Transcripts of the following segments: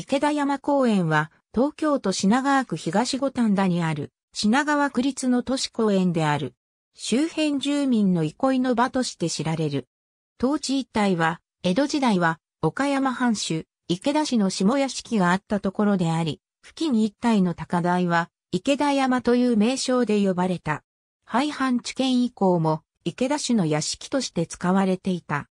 池田山公園は東京都品川区東五反田にある品川区立の都市公園である。周辺住民の憩いの場として知られる。当地一帯は江戸時代は岡山藩主池田氏の下屋敷があったところであり、付近一帯の高台は池田山という名称で呼ばれた。廃藩置県以降も池田氏の屋敷として使われていた。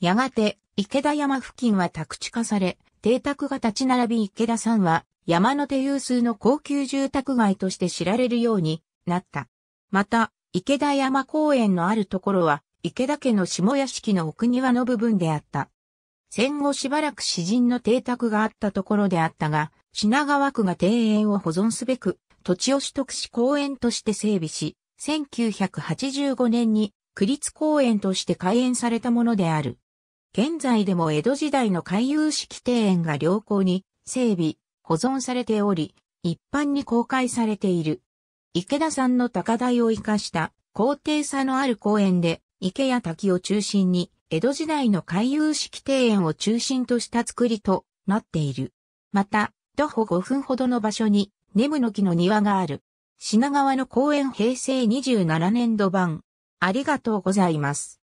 やがて池田山付近は宅地化され、邸宅が立ち並び池田さんは山の手有数の高級住宅街として知られるようになった。また、池田山公園のあるところは、池田家の下屋敷の奥庭の部分であった。戦後しばらく詩人の邸宅があったところであったが、品川区が庭園を保存すべく、土地を取得し公園として整備し、1985年に区立公園として開園されたものである。現在でも江戸時代の回遊式庭園が良好に整備、保存されており、一般に公開されている。池田さんの高台を生かした高低差のある公園で池や滝を中心に江戸時代の回遊式庭園を中心とした作りとなっている。また、徒歩5分ほどの場所にネムの木の庭がある。品川の公園平成27年度版。ありがとうございます。